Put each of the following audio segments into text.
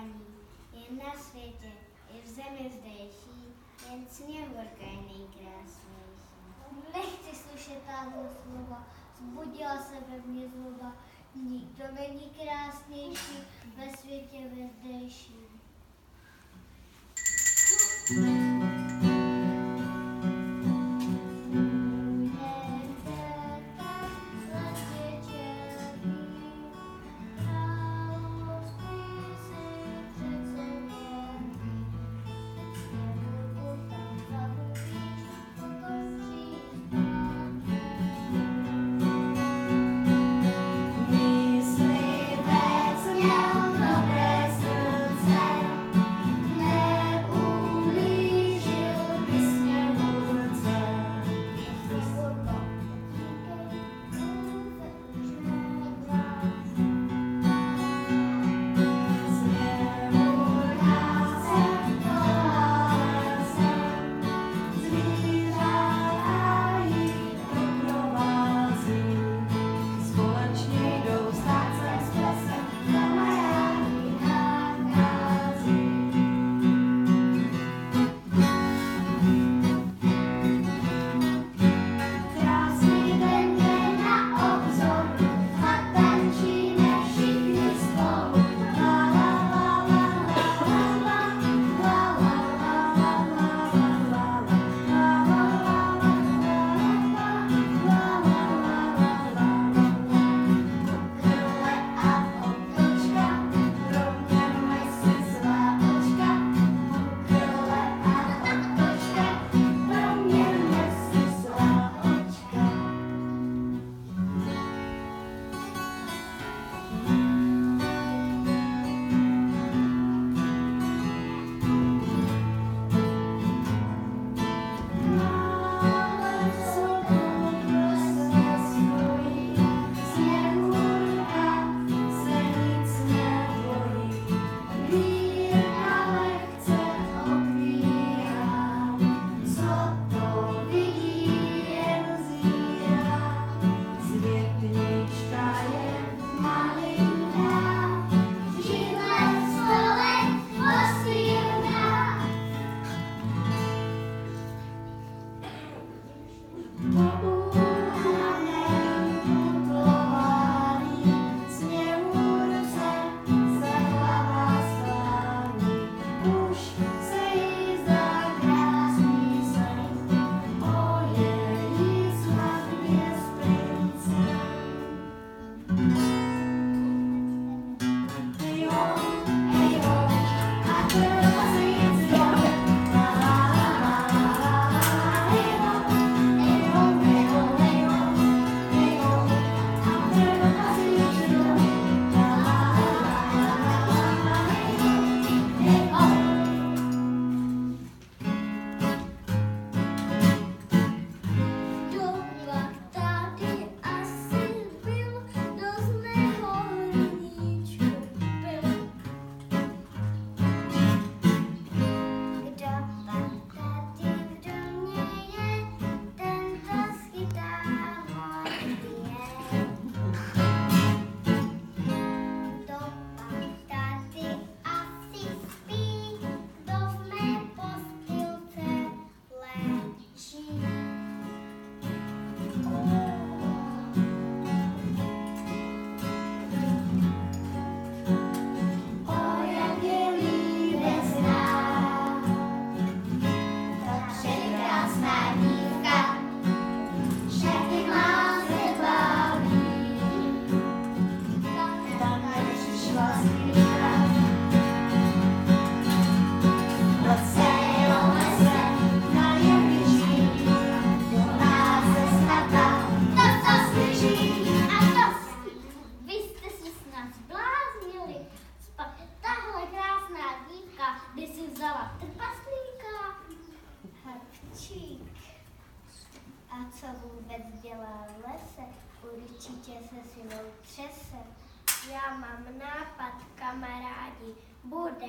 paní, jen na světě, i v zemi zdejší, jen sněhurka je nejkrásnější. Nechci slyšet tato slova, zbudila se ve mně zloba, nikdo není krásnější ve světě ve zdejší. thank you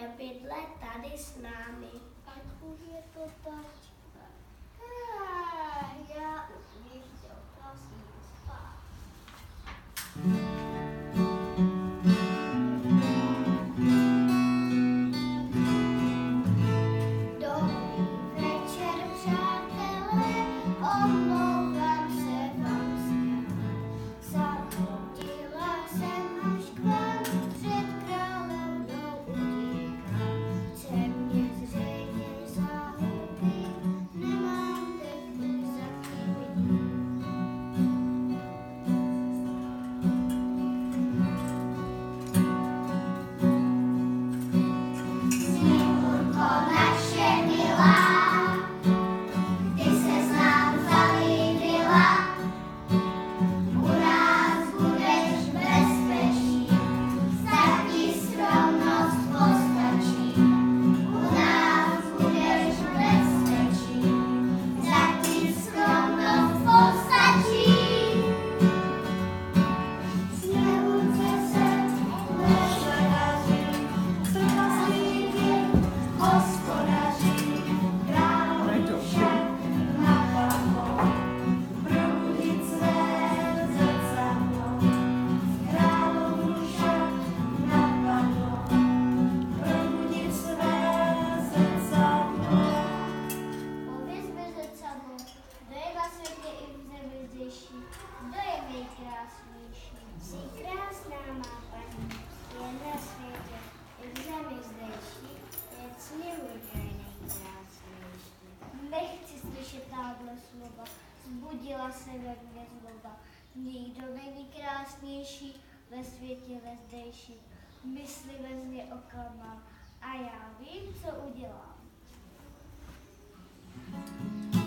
je bydlet tady s námi. Nikdo není krásnější ve světě vezdejší. Mysli ve mě oklamal a já vím, co udělám. thank you